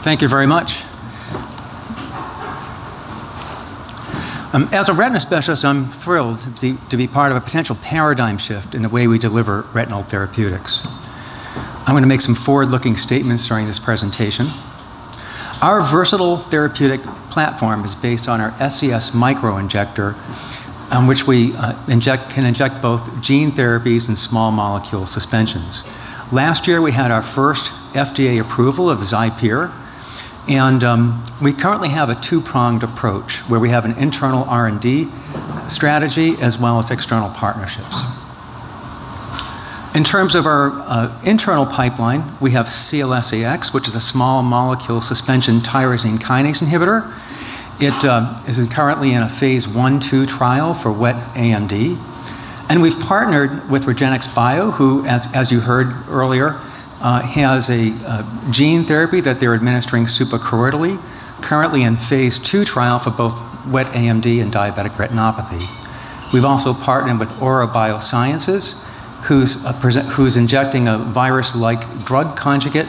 Thank you very much. Um, as a retina specialist, I'm thrilled to be, to be part of a potential paradigm shift in the way we deliver retinal therapeutics. I'm going to make some forward-looking statements during this presentation. Our versatile therapeutic platform is based on our SCS microinjector, on which we uh, inject, can inject both gene therapies and small molecule suspensions. Last year, we had our first FDA approval of XIPERE, and um, we currently have a two-pronged approach where we have an internal R&D strategy as well as external partnerships. In terms of our uh, internal pipeline, we have CLS-AX, which is a small molecule suspension tyrosine kinase inhibitor. It uh, is currently in a phase 1-2 trial for wet AMD. And we've partnered with REGENXBIO, who, as, as you heard earlier, uh, has a uh, gene therapy that they're administering suprachoroidally, currently in phase two trial for both wet AMD and diabetic retinopathy. We've also partnered with Aura Biosciences, who's, uh, who's injecting a virus-like drug conjugate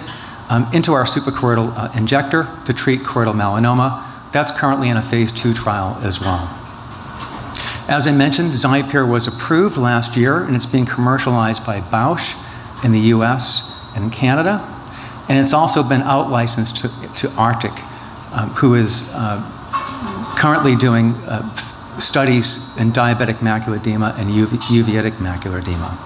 um, into our suprachoroidal uh, injector to treat choroidal melanoma. That's currently in a phase two trial as well. As I mentioned, XIPERE was approved last year and it's being commercialized by Bausch in the US in Canada, and it's also been out licensed to, to Arctic, um, who is uh, currently doing uh, studies in diabetic macular edema and uv uveitic macular edema.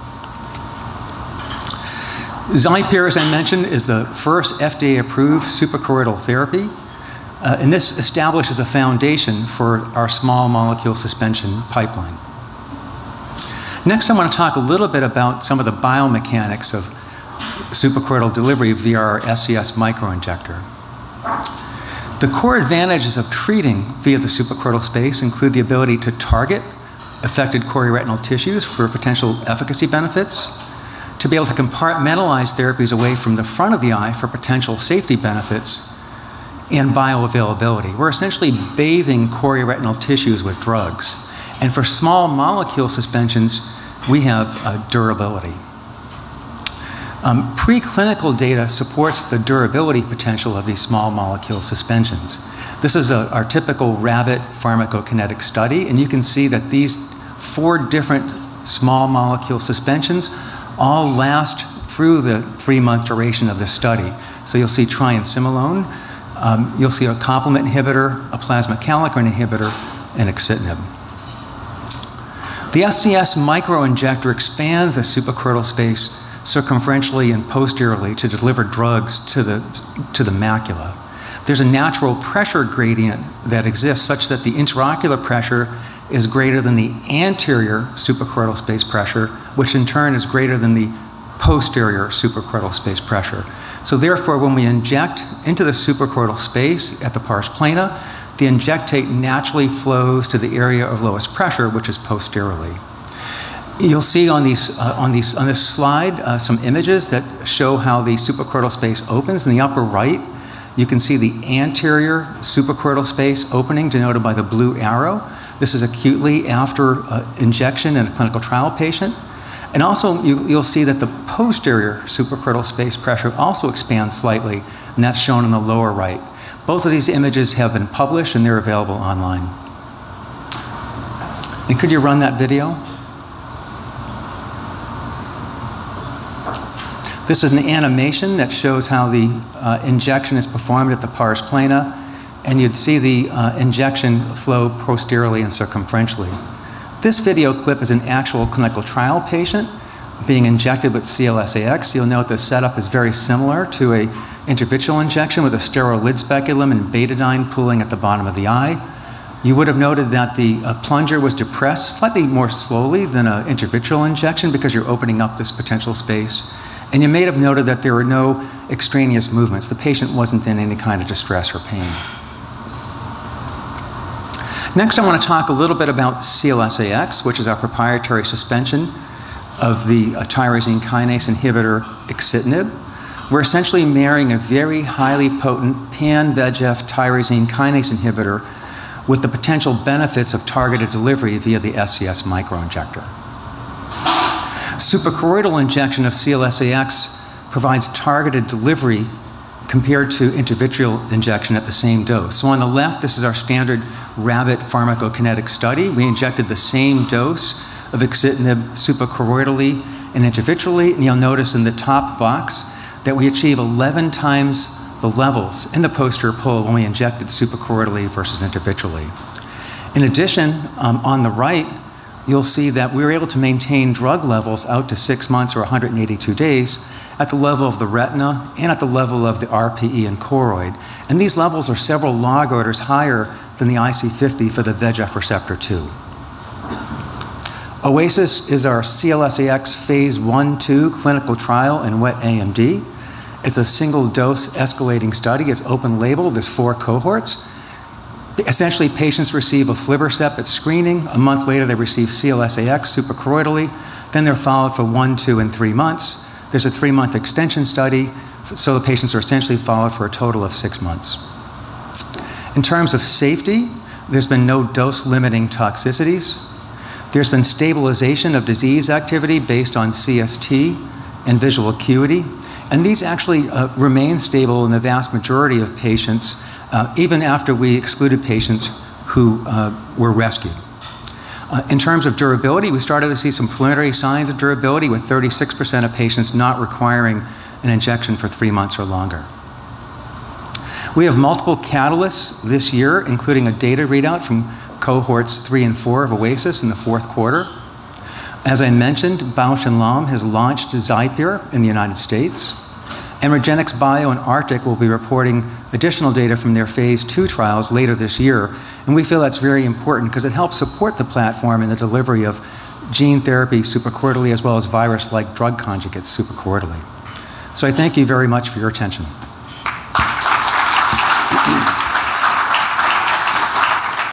XIPERE, as I mentioned, is the first FDA-approved suprachoroidal therapy, uh, and this establishes a foundation for our small molecule suspension pipeline. Next, I want to talk a little bit about some of the biomechanics of suprachoroidal delivery via our SCS microinjector. The core advantages of treating via the suprachoroidal space include the ability to target affected chorioretinal tissues for potential efficacy benefits, to be able to compartmentalize therapies away from the front of the eye for potential safety benefits, and bioavailability. We're essentially bathing chorioretinal tissues with drugs. And for small molecule suspensions, we have uh, durability. Um, preclinical data supports the durability potential of these small molecule suspensions. This is a, our typical rabbit pharmacokinetic study, and you can see that these four different small molecule suspensions all last through the three-month duration of the study. So you'll see triamcinolone, um, you'll see a complement inhibitor, a plasma kallikrein inhibitor, and axitinib. The SCS microinjector expands the suprachoroidal space circumferentially and posteriorly to deliver drugs to the, to the macula. There's a natural pressure gradient that exists such that the intraocular pressure is greater than the anterior suprachoroidal space pressure, which in turn is greater than the posterior suprachoroidal space pressure. So therefore, when we inject into the suprachoroidal space at the pars plana, the injectate naturally flows to the area of lowest pressure, which is posteriorly. You'll see on, these, uh, on, these, on this slide uh, some images that show how the suprachoroidal space opens. In the upper right, you can see the anterior suprachoroidal space opening denoted by the blue arrow. This is acutely after uh, injection in a clinical trial patient. And also, you, will see that the posterior suprachoroidal space pressure also expands slightly, and that's shown in the lower right. Both of these images have been published and they're available online. And could you run that video? This is an animation that shows how the uh, injection is performed at the pars plana, and you'd see the uh, injection flow posteriorly and circumferentially. This video clip is an actual clinical trial patient being injected with CLS-AX. You'll note the setup is very similar to a intravitreal injection with a sterile lid speculum and betadine pooling at the bottom of the eye. You would have noted that the uh, plunger was depressed slightly more slowly than an intravitreal injection because you're opening up this potential space. And you may have noted that there were no extraneous movements. The patient wasn't in any kind of distress or pain. Next, I want to talk a little bit about CLS-AX, which is our proprietary suspension of the uh, tyrosine kinase inhibitor axitinib. We're essentially marrying a very highly potent pan-VEGF tyrosine kinase inhibitor with the potential benefits of targeted delivery via the SCS microinjector. Suprachoroidal injection of CLS-AX provides targeted delivery compared to intravitreal injection at the same dose. So on the left, this is our standard rabbit pharmacokinetic study. We injected the same dose of axitinib suprachoroidally and intravitreally, and you'll notice in the top box that we achieve 11 times the levels in the posterior pole when we injected suprachoroidally versus intravitreally. In addition, um, on the right, you'll see that we were able to maintain drug levels out to six months or 182 days at the level of the retina and at the level of the RPE and choroid. And these levels are several log orders higher than the IC50 for the VEGF receptor 2. OASIS is our CLS-AX phase 1-2 clinical trial in wet AMD. It's a single dose escalating study. It's open label. There's four cohorts. Essentially, patients receive a aflibercept at screening. A month later, they receive CLS-AX suprachoroidally. Then they're followed for one, two, and three months. There's a three-month extension study, so the patients are essentially followed for a total of six months. In terms of safety, there's been no dose-limiting toxicities. There's been stabilization of disease activity based on CST and visual acuity. And these actually uh, remain stable in the vast majority of patients, uh, even after we excluded patients who uh, were rescued. Uh, in terms of durability, we started to see some preliminary signs of durability with 36% of patients not requiring an injection for three months or longer. We have multiple catalysts this year, including a data readout from cohorts three and four of OASIS in the fourth quarter. As I mentioned, Bausch & Lomb has launched XIPERE in the United States. And REGENXBIO and Arctic will be reporting additional data from their phase two trials later this year. And we feel that's very important because it helps support the platform in the delivery of gene therapy suprachoroidally as well as virus-like drug conjugates suprachoroidally. So I thank you very much for your attention.